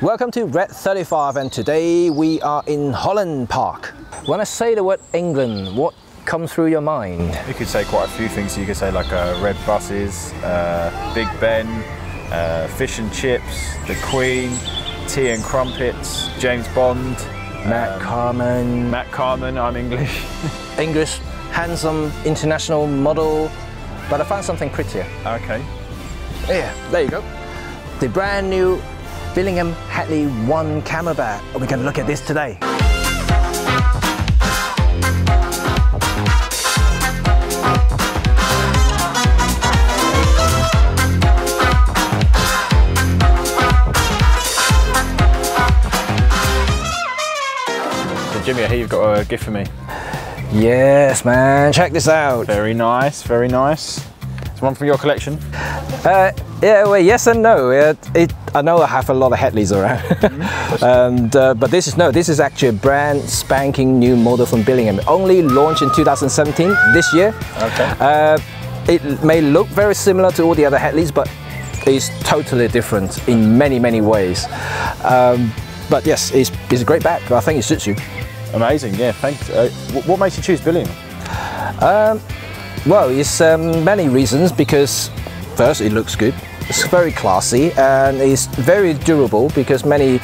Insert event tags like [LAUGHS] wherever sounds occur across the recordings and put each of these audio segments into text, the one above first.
Welcome to Red 35 and today we are in Holland Park. When I say the word England, what comes through your mind? You could say quite a few things. You could say like uh, red buses, uh, Big Ben, uh, fish and chips, the Queen, tea and crumpets, James Bond, Matt um, Carman. Matt Carman, I'm English. [LAUGHS] English, handsome, international model, but I found something prettier. Okay. Yeah, there you go. The brand new Billingham Hadley One camera bag. We're going to look at this today. So Jimmy, I hear you've got a gift for me. Yes, man. Check this out. Very nice, very nice. It's one from your collection? Uh, yeah, well, yes and no. It, it, I know I have a lot of Hadleys around, mm, [LAUGHS] and, uh, but this is no. This is actually a brand spanking new model from Billingham. Only launched in 2017 this year. Okay. Uh, it may look very similar to all the other Hadleys, but it's totally different in many many ways. Um, but yes, it's, it's a great bag. I think it suits you. Amazing. Yeah. Thanks. Uh, what makes you choose Billingham? Um, well, it's um, many reasons because first it looks good. It's very classy and it's very durable because many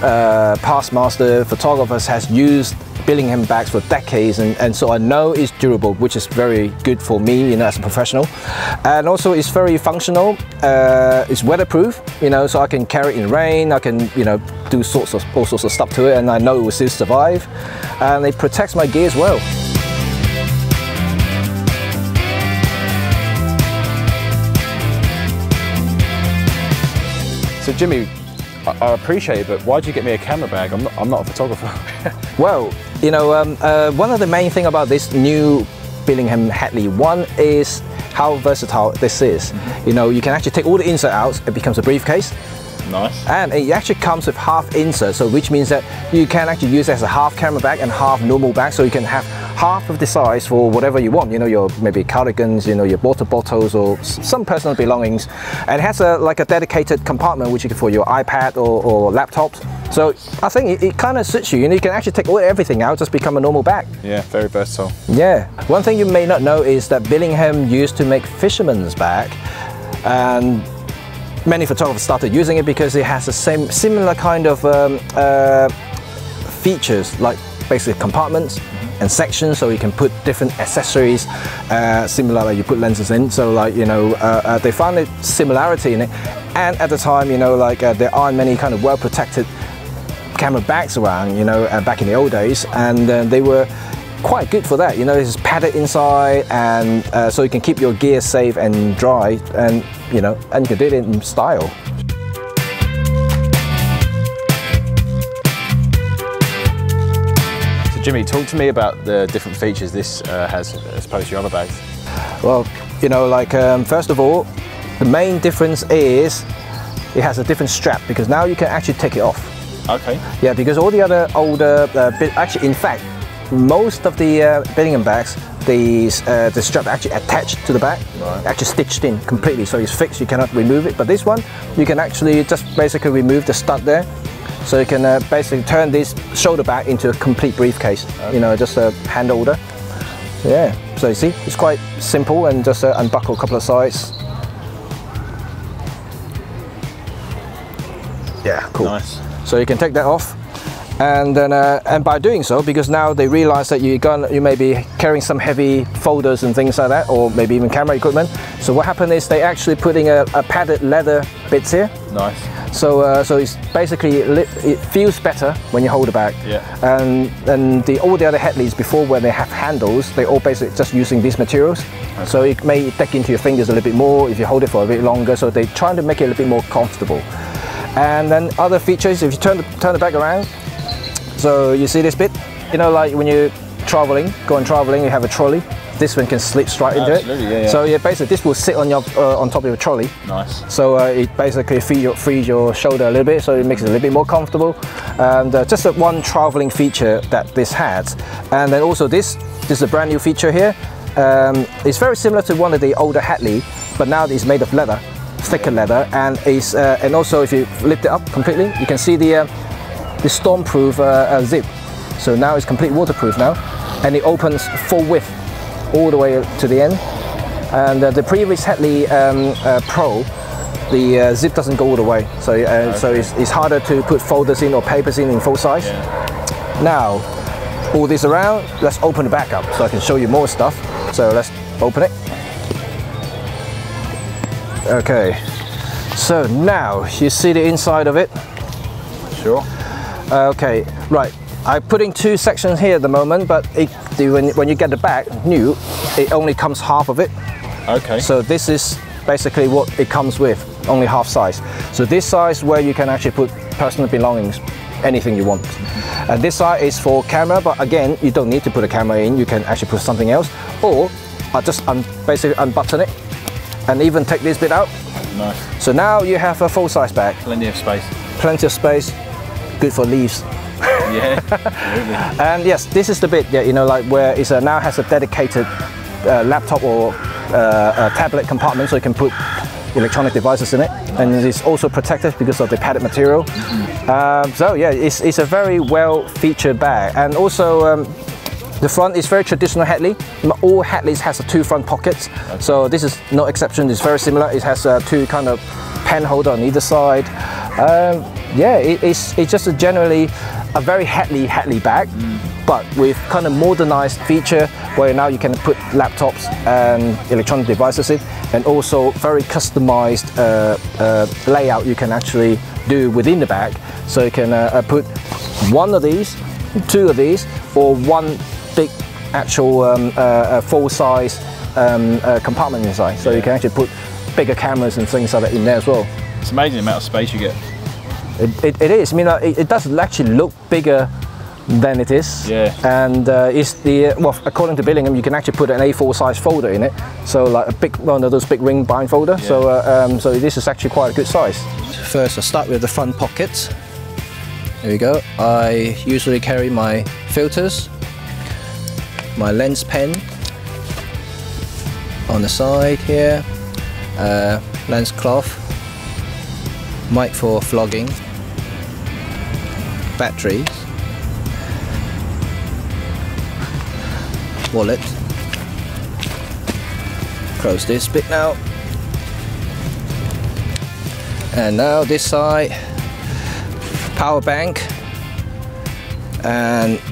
uh, past master photographers has used Billingham bags for decades and, and so I know it's durable which is very good for me you know as a professional. And also it's very functional uh, it's weatherproof you know so I can carry it in rain I can you know do sorts of all sorts of stuff to it and I know it will still survive. And it protects my gear as well Jimmy, I, I appreciate it, but why did you get me a camera bag? I'm not, I'm not a photographer. [LAUGHS] well, you know, um, uh, one of the main thing about this new Billingham Hadley one is how versatile this is. Mm -hmm. You know, you can actually take all the insert out, it becomes a briefcase. Nice. And it actually comes with half insert, so which means that you can actually use it as a half camera bag and half normal bag, so you can have half of the size for whatever you want. You know, your maybe cardigans, you know, your water bottles or some personal belongings. And it has a like a dedicated compartment which you can for your iPad or, or laptops. So I think it, it kind of suits you. You know, you can actually take all, everything out, just become a normal bag. Yeah, very versatile. Yeah. One thing you may not know is that Billingham used to make fisherman's bag. And many photographers started using it because it has the same similar kind of um, uh, features like basically compartments and sections so you can put different accessories uh, similar like you put lenses in. So like you know uh, uh, they found a similarity in it. And at the time you know like uh, there aren't many kind of well protected camera bags around you know uh, back in the old days. And they were quite good for that. You know it's padded inside and so you can keep your gear safe and dry and you know and you can do it in style Jimmy, talk to me about the different features this uh, has as opposed to your other bags. Well, you know, like um, first of all, the main difference is it has a different strap because now you can actually take it off. Okay. Yeah, because all the other older, uh, actually, in fact, most of the uh, Billingham bags, the, uh, the strap actually attached to the back, right. actually stitched in completely, so it's fixed, you cannot remove it. But this one, you can actually just basically remove the stud there, so you can uh, basically turn this shoulder bag into a complete briefcase, okay. you know, just a hand holder. Yeah, so you see, it's quite simple and just uh, unbuckle a couple of sides. Yeah, cool. Nice. So you can take that off and then uh, and by doing so because now they realize that you're going you may be carrying some heavy folders and things like that or maybe even camera equipment so what happened is they actually putting a, a padded leather bits here nice so uh, so it's basically it feels better when you hold the bag yeah and and the all the other Hadleys before when they have handles they all basically just using these materials okay. so it may dig into your fingers a little bit more if you hold it for a bit longer so they're trying to make it a little bit more comfortable and then other features if you turn the, turn the bag around so you see this bit? You know, like when you're traveling, going traveling, you have a trolley. This one can slip straight into it. Yeah, yeah. So yeah, basically this will sit on your uh, on top of your trolley. Nice. So uh, it basically frees your, frees your shoulder a little bit, so it makes it a little bit more comfortable. And uh, just a one traveling feature that this has. And then also this, this is a brand new feature here. Um, it's very similar to one of the older Hadley, but now it's made of leather. thicker leather, and is uh, and also if you lift it up completely, you can see the uh, the stormproof uh, uh, zip. So now it's complete waterproof now, and it opens full width all the way to the end. And uh, the previous Hadley um, uh, Pro, the uh, zip doesn't go all the way, so uh, so it's, it's harder to put folders in or papers in in full size. Now, all this around, let's open the back up so I can show you more stuff. So let's open it. Okay, so now you see the inside of it. Sure. Okay, right. I'm putting two sections here at the moment, but it, the, when, when you get the bag new, it only comes half of it. Okay. So this is basically what it comes with, only half size. So this size where you can actually put personal belongings, anything you want. And this side is for camera, but again, you don't need to put a camera in, you can actually put something else. Or I just un basically unbutton it and even take this bit out. nice. So now you have a full size bag, Plenty of space. plenty of space, good for leaves. [LAUGHS] Yeah. And yes, this is the bit that you know, like where it now has a dedicated uh, laptop or uh, tablet compartment, so you can put electronic devices in it, and it is also protected because of the padded material. Um, so yeah, it's, it's a very well featured bag, and also. Um, the front is very traditional Hadley. All Hadleys has two front pockets, so this is no exception. It's very similar. It has uh, two kind of pen holder on either side. Um, yeah, it, it's it's just a generally a very Hadley Hadley bag, but with kind of modernized feature where now you can put laptops and electronic devices in, and also very customized uh, uh, layout you can actually do within the bag. So you can uh, uh, put one of these, two of these, or one big actual um, uh, uh, full-size um, uh, compartment inside. So you can actually put bigger cameras and things like that in there as well. It's amazing the amount of space you get. It, it, it is. I mean, uh, it, it does actually look bigger than it is. Yeah. And uh, it's the well, according to Billingham, you can actually put an A4 size folder in it. So like a big one of those big ring bind folder. So uh, um, so this is actually quite a good size. First, I'll start with the front pocket. There we go. I usually carry my filters, my lens pen on the side here, uh, lens cloth, mic for vlogging, batteries, wallet. Close this bit now. And now this side, power bank and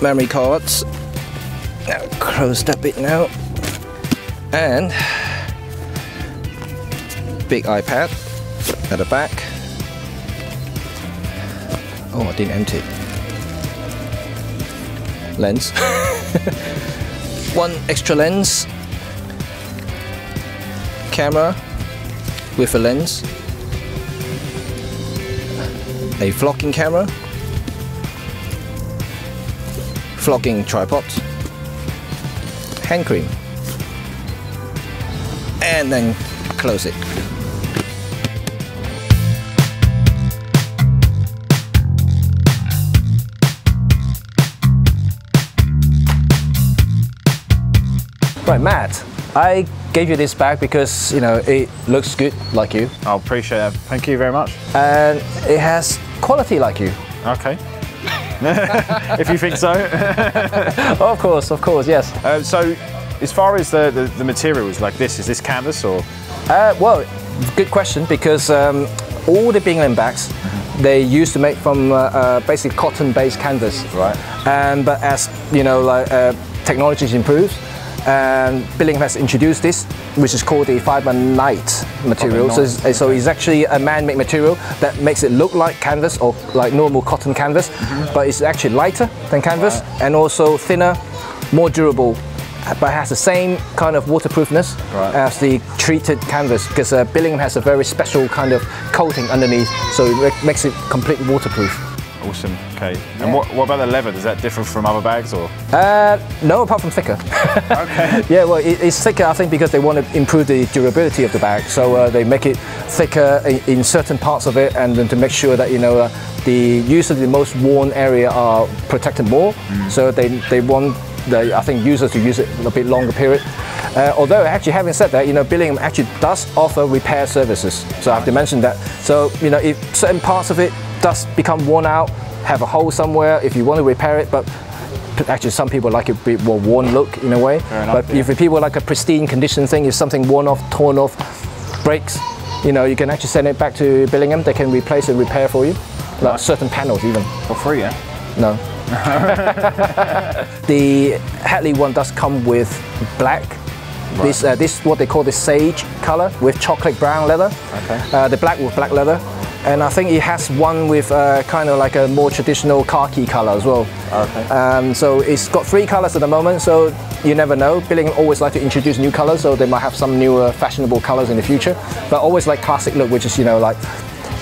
memory cards. Now close that bit now. And big iPad at the back. Oh, I didn't empty it. Lens. [LAUGHS] One extra lens. Camera with a lens. A vlogging camera. Vlogging tripod. Hand cream. And then close it. Right, Matt, I gave you this bag because, you know, it looks good like you I appreciate that. Thank you very much. and it has quality like you. Okay. [LAUGHS] if you think so. [LAUGHS] Of course, of course, yes. Uh, so, as far as the, the, the materials like this, is this canvas or? Uh, well, good question because um, all the Billingham bags they used to make from uh, uh, basically cotton-based canvas. Right. And but as you know, like uh, technology improves, and Billingham has introduced this, which is called the FibreNyte material. So, it's, so it's actually a man-made material that makes it look like canvas or like normal cotton canvas, but it's actually lighter than canvas and also thinner, more durable. But has the same kind of waterproofness Right. as the treated canvas because uh, Billingham has a very special kind of coating underneath, so it makes it completely waterproof. Awesome. Okay. And what, what about the leather? Does that differ from other bags or? Uh, no, apart from thicker. [LAUGHS] Okay. [LAUGHS] yeah, well, it, it's thicker, I think, because they want to improve the durability of the bag. So uh, they make it thicker in, in certain parts of it, and then to make sure that you know uh, the usually the most worn area are protected more. So they they want the, I think users to use it a bit longer period. Uh, although actually having said that, you know, Billingham actually does offer repair services. So I have to mention that. So, you know, if certain parts of it does become worn out, have a hole somewhere, if you want to repair it, but actually some people like a bit more worn look in a way. enough, but yeah. if people like a pristine condition thing, if something worn off, torn off, breaks, you know, you can actually send it back to Billingham. They can replace and repair for you, like certain panels even. For free, yeah? No. [LAUGHS] the Hadley one does come with black. This uh, this what they call the sage color with chocolate brown leather. Okay. Uh, the black with black leather. And I think it has one with uh, kind of like a more traditional khaki color as well. Okay. Um, so it's got three colors at the moment, so you never know. Billing always like to introduce new colors, so they might have some newer fashionable colors in the future. But always like classic look, which is, you know, like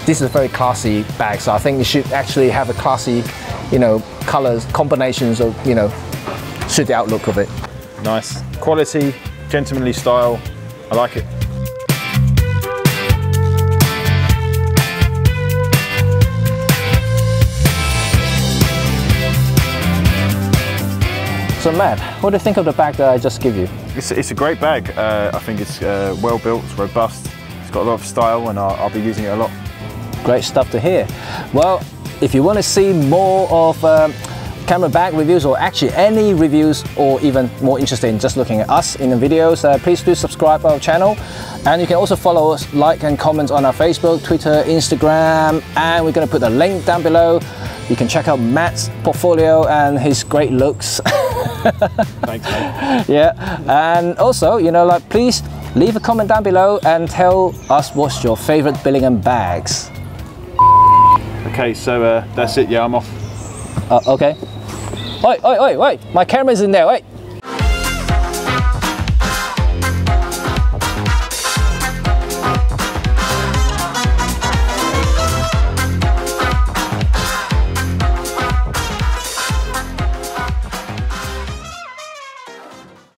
this is a very classy bag, so I think it should actually have a classy, you know, colors, combinations of, you know, suit the outlook of it. Nice. Quality, gentlemanly style. I like it. So Matt, what do you think of the bag that I just give you? It's, it's a great bag. Uh, I think it's uh, well built, it's robust, it's got a lot of style, and I'll, I'll be using it a lot. Great stuff to hear. Well, if you want to see more of um, camera bag reviews or actually any reviews or even more interested in just looking at us in the videos, uh, please do subscribe our channel. And you can also follow us, like and comment on our Facebook, Twitter, Instagram, and we're going to put the link down below. You can check out Matt's portfolio and his great looks. [LAUGHS] [LAUGHS] Thanks, mate. yeah, and also, you know, like please leave a comment down below and tell us what's your favorite Billingham bags. Okay, so uh, that's it. Yeah, I'm off. Uh, okay. Wait, wait, wait, wait. My camera's in there. Wait.